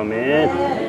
Amen.